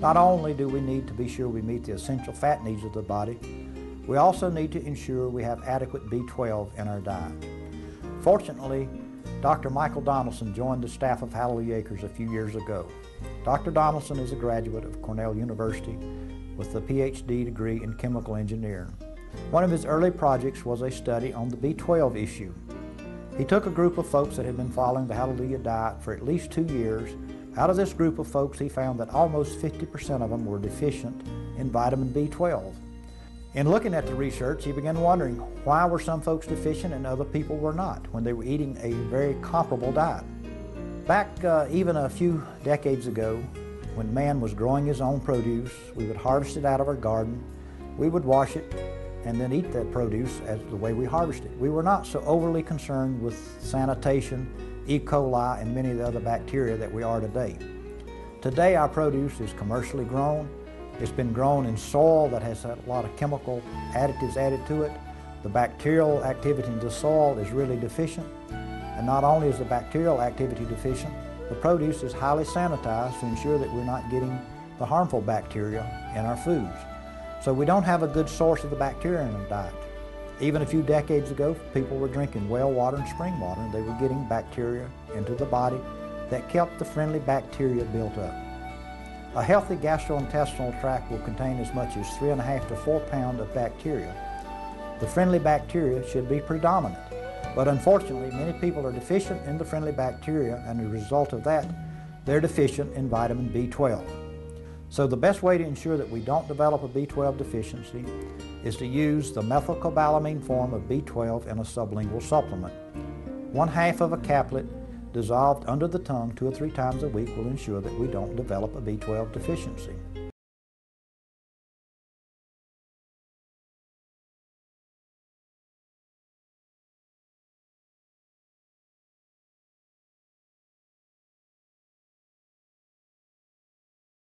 Not only do we need to be sure we meet the essential fat needs of the body, we also need to ensure we have adequate B12 in our diet. Fortunately, Dr. Michael Donaldson joined the staff of Hallelujah Acres a few years ago. Dr. Donaldson is a graduate of Cornell University with a PhD degree in chemical engineering. One of his early projects was a study on the B12 issue. He took a group of folks that had been following the Hallelujah diet for at least two years. Out of this group of folks, he found that almost 50% of them were deficient in vitamin B12. In looking at the research, he began wondering why were some folks deficient and other people were not when they were eating a very comparable diet. Back uh, even a few decades ago, when man was growing his own produce, we would harvest it out of our garden, we would wash it, and then eat that produce as the way we harvested. it. We were not so overly concerned with sanitation, E. coli, and many of the other bacteria that we are today. Today our produce is commercially grown, it's been grown in soil that has a lot of chemical additives added to it. The bacterial activity in the soil is really deficient. And not only is the bacterial activity deficient, the produce is highly sanitized to ensure that we're not getting the harmful bacteria in our foods. So we don't have a good source of the bacteria in our diet. Even a few decades ago, people were drinking well water and spring water, and they were getting bacteria into the body that kept the friendly bacteria built up. A healthy gastrointestinal tract will contain as much as three and a half to four pounds of bacteria. The friendly bacteria should be predominant, but unfortunately many people are deficient in the friendly bacteria and as a result of that, they're deficient in vitamin B12. So the best way to ensure that we don't develop a B12 deficiency is to use the methylcobalamin form of B12 in a sublingual supplement. One half of a caplet dissolved under the tongue two or three times a week will ensure that we don't develop a B12 deficiency.